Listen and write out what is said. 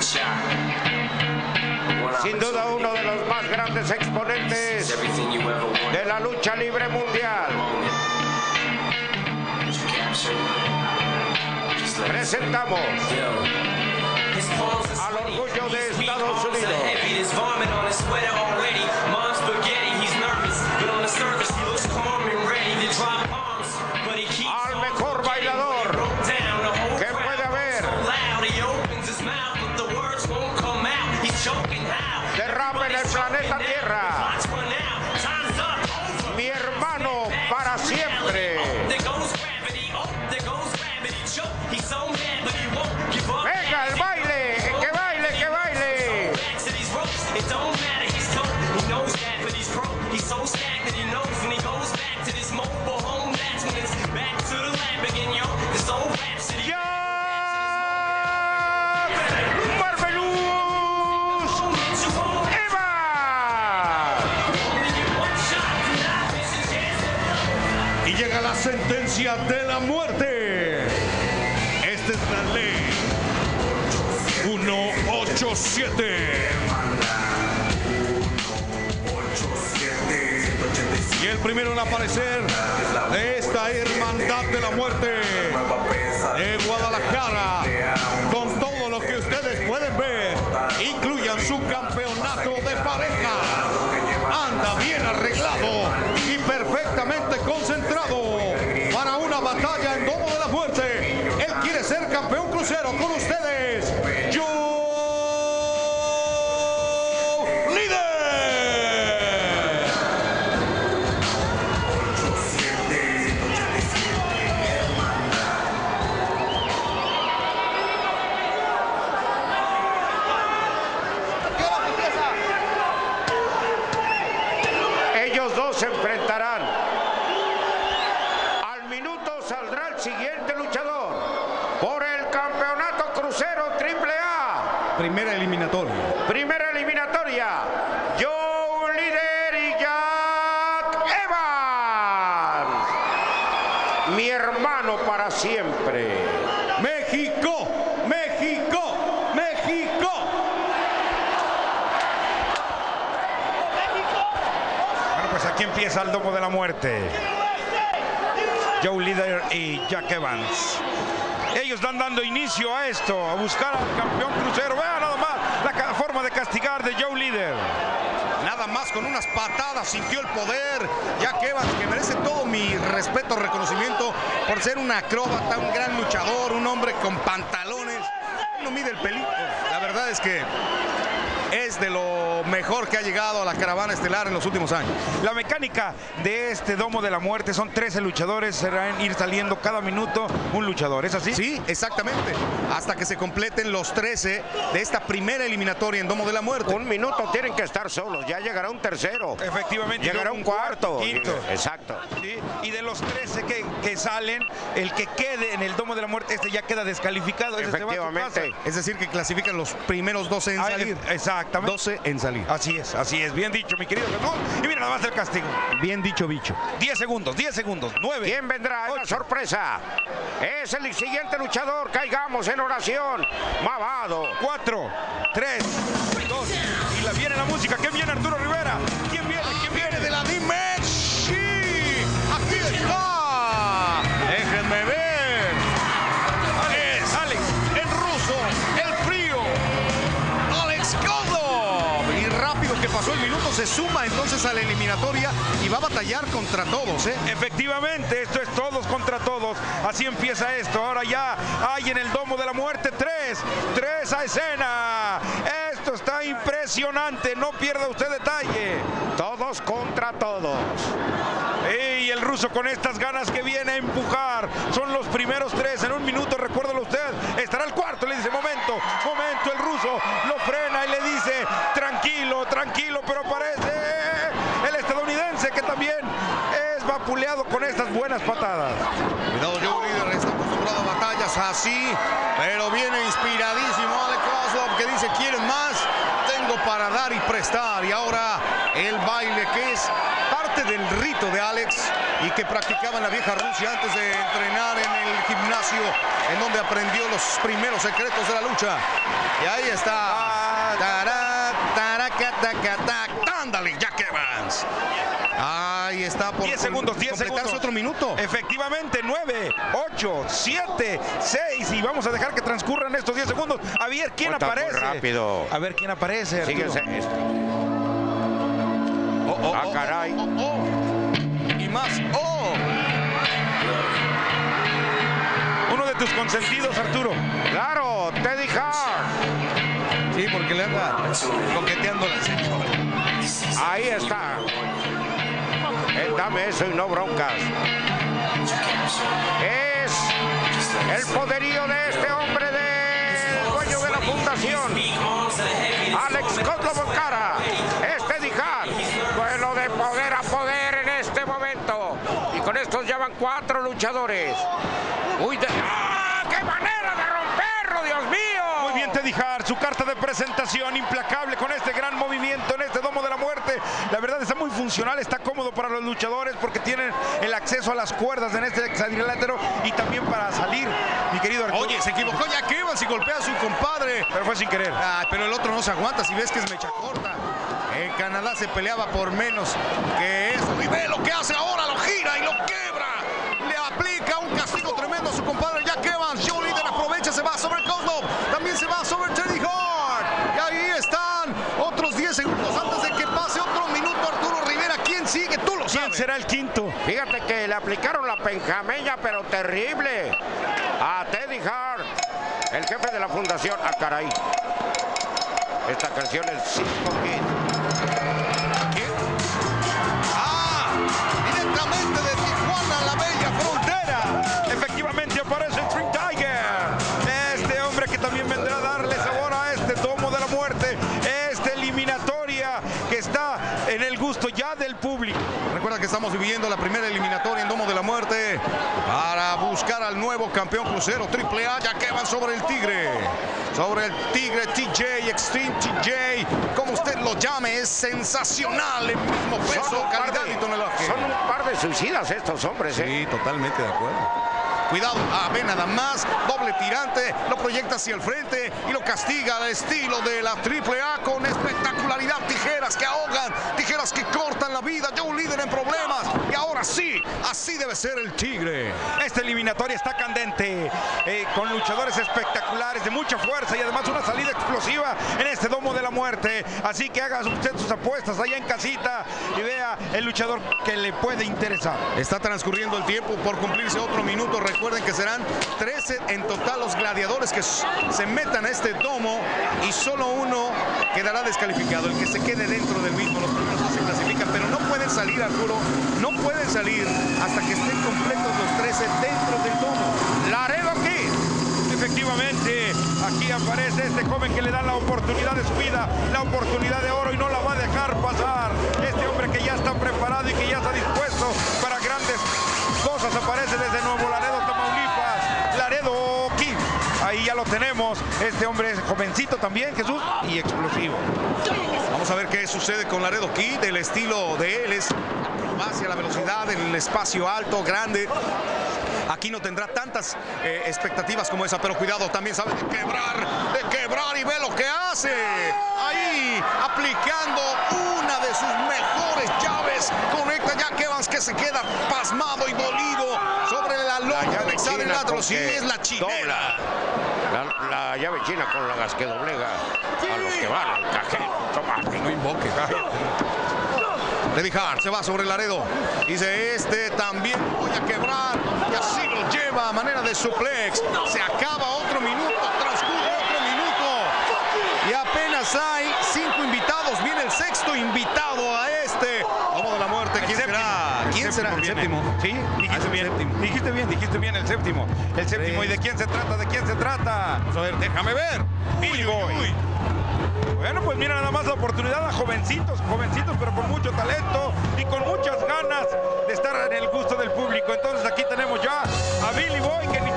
Sin duda uno de los más grandes exponentes de la lucha libre mundial. Presentamos al orgullo de Estados Unidos. Y el primero en aparecer de esta hermandad de la muerte de Guadalajara, con todo lo que ustedes pueden ver, incluyan su campeonato de pareja. Anda bien arreglado y perfectamente concentrado para una batalla en Domo de la Muerte. Él quiere ser campeón crucero con ustedes. Dos se enfrentarán. Al minuto saldrá el siguiente luchador por el campeonato crucero Triple A. Primera eliminatoria. Primera eliminatoria. Joe Líder y Jack Evans. Mi hermano para siempre. México, México. Bueno, pues aquí empieza el domo de la muerte. Joe Líder y Jack Evans. Ellos están dando inicio a esto, a buscar al campeón crucero. Vean nada más la forma de castigar de Joe Líder. Nada más con unas patadas sintió el poder. Jack Evans, que merece todo mi respeto, reconocimiento por ser un acróbata, un gran luchador, un hombre con pantalones. No mide el peligro. La verdad es que es de lo mejor que ha llegado a la caravana estelar en los últimos años. La mecánica de este domo de la muerte son 13 luchadores, serán ir saliendo cada minuto un luchador. ¿Es así? Sí, exactamente. Hasta que se completen los 13 de esta primera eliminatoria en Domo de la Muerte. Un minuto tienen que estar solos. Ya llegará un tercero. Efectivamente. Llegará un cuarto. quinto. Exacto. Sí, Y de los 13 que, que salen, el que quede en el domo de la muerte, este ya queda descalificado. ese se va a su Efectivamente. casa. Es decir, que clasifican los primeros 12 en Ah, salir. Exactamente. 12 en salir. Así es, así es. Bien dicho, mi querido Jesús. Y mira nada más el castigo. Bien dicho, bicho. 10 segundos, 10 segundos, 9. ¿Quién vendrá? Es la sorpresa. Es el siguiente luchador. Caigamos en oración. Mamado. 4, 3, 2. Y la viene la música. ¿Quién viene Arturo Rivera? El minuto se suma entonces a la eliminatoria y va a batallar contra todos, ¿eh? Efectivamente, esto es todos contra todos. Así empieza esto. Ahora ya hay en el domo de la muerte tres. Tres a escena. Esto está impresionante. No pierda usted detalle. Todos contra todos. Y el ruso con estas ganas que viene a empujar. Son los primeros tres. En un minuto, recuérdalo usted. Estará el cuarto. Le dice, momento, momento. El ruso lo frena y le dice, tranquilo. Pero parece el estadounidense que también es vapuleado con estas buenas patadas. Cuidado, Joe Líder está acostumbrado a batallas así, pero viene inspiradísimo Alex Kozlov que dice, ¿quieren más? Tengo para dar y prestar. Y ahora el baile que es parte del rito de Alex y que practicaba en la vieja Rusia antes de entrenar en el gimnasio en donde aprendió los primeros secretos de la lucha. Y ahí está. Tará, taraca, Ándale, Jack Evans. Ahí está por 10 segundos, 10 completarse segundos. otro minuto. Efectivamente, 9, 8, 7, 6 y vamos a dejar que transcurran estos 10 segundos. A ver quién muy aparece. rápido. A ver quién aparece. Arturo. Síguese. Oh, oh, Ah, oh, caray. oh, oh, oh. Y más. Oh. Uno de tus consentidos, Arturo. Claro, Teddy Hart. Sí, porque le anda coqueteando la. Ahí está. Eh, dame eso y no broncas. Es el poderío de este hombre de dueño de la fundación. Alex Kotlovonkara. Es Teddy Hart. Duelo de poder a poder en este momento. Y con estos ya van cuatro luchadores. Uy, de... ¡Ah! ¡Qué manera de romperlo, Dios mío! Muy bien, Teddy Hart, su carta de presentación implacable con este gran movimiento en este domo de la muerte. La verdad está muy funcional, está cómodo para los luchadores porque tienen el acceso a las cuerdas en este hexadrilátero y también para salir, mi querido Arturo. Oye, se equivocó Jack Evans y golpea a su compadre. pero fue sin querer. Pero el otro no se aguanta si ves que es mecha corta. En Canadá se peleaba por menos que eso. Y lo que hace ahora, lo gira y lo quebra. Le aplica un castigo tremendo a su compadre Jack Evans. Joe Líder aprovecha, se va sobre Kozlov. También se va sobre Teddy Hart. Y ahí están otros 10 segundos antes de que pase otro minuto Arturo Rivera. ¿Quién sigue? Tú lo ¿Quién sabes. Será el quinto? Fíjate que le aplicaron la penjameña, pero terrible. A Teddy Hart, el jefe de la fundación. Ah, caray. Esta canción es Cisco Kid. Que estamos viviendo la primera eliminatoria en Domo de la Muerte para buscar al nuevo campeón crucero AAA, ya que van sobre el Tigre. Sobre el Tigre TJ, Extreme TJ, como usted lo llame, es sensacional en mismo Son peso, par calidad de- y tonelaje. Son un par de suicidas estos hombres, ¿eh? Sí, totalmente de acuerdo. Cuidado, ah, ve nada más, doble tirante, lo proyecta hacia el frente y lo castiga al estilo de la AAA con espectacularidad, tijeras que ahogan, tijeras que cortan la vida, ya un líder en problemas y ahora sí, así debe ser el Tigre. Esta eliminatoria está candente, eh, con luchadores espectaculares, de mucha fuerza y además una salida explosiva en este domo de la muerte. Así que haga usted sus apuestas allá en casita y vea el luchador que le puede interesar. Está transcurriendo el tiempo por cumplirse otro minuto. Recuerden que serán 13 en total los gladiadores que se metan a este domo y solo uno quedará descalificado, el que se quede dentro del mismo. Los primeros dos se clasifican, pero no pueden salir, Arturo, no pueden salir hasta que estén completos los 13 dentro del domo. Laredo Kid. Efectivamente, aquí aparece este joven que le da la oportunidad de su vida, la oportunidad de oro y no la va a dejar pasar. Este hombre que ya está preparado y que ya está dispuesto para grandes cosas aparece desde Nuevo Laredo, lo tenemos. Este hombre es jovencito también, Jesús, y explosivo. Vamos a ver qué sucede con Laredo Kid. El estilo de él es hacia la velocidad en el espacio alto, grande. Aquí no tendrá tantas eh, expectativas como esa, pero cuidado, también sabe de quebrar, de quebrar y ve lo que hace. Ahí, aplicando una de sus mejores llaves, conecta Jack Evans que se queda pasmado y dolido sobre la lona hexadrilátero. con Sí, es la chinela. La, la llave china con las que doblega a los que van al cajero. No invoque. Lady Hart se va sobre Laredo. Dice este también voy a quebrar. Y así lo lleva a manera de suplex. Se acaba otro minuto. Transcurre otro minuto. Y apenas hay cinco invitados. Viene el sexto invitado a este. Vamos de la muerte. ¿Quién séptimo. El séptimo. Sí, Ah, dijiste bien. séptimo. Dijiste bien, dijiste bien el séptimo. El séptimo. ¿Y de quién se trata? ¿De quién se trata? Vamos a ver, déjame ver. Billy Boy. Bueno, pues mira nada más la oportunidad a jovencitos, jovencitos, pero con mucho talento y con muchas ganas de estar en el gusto del público. Entonces aquí tenemos ya a Billy Boy que ni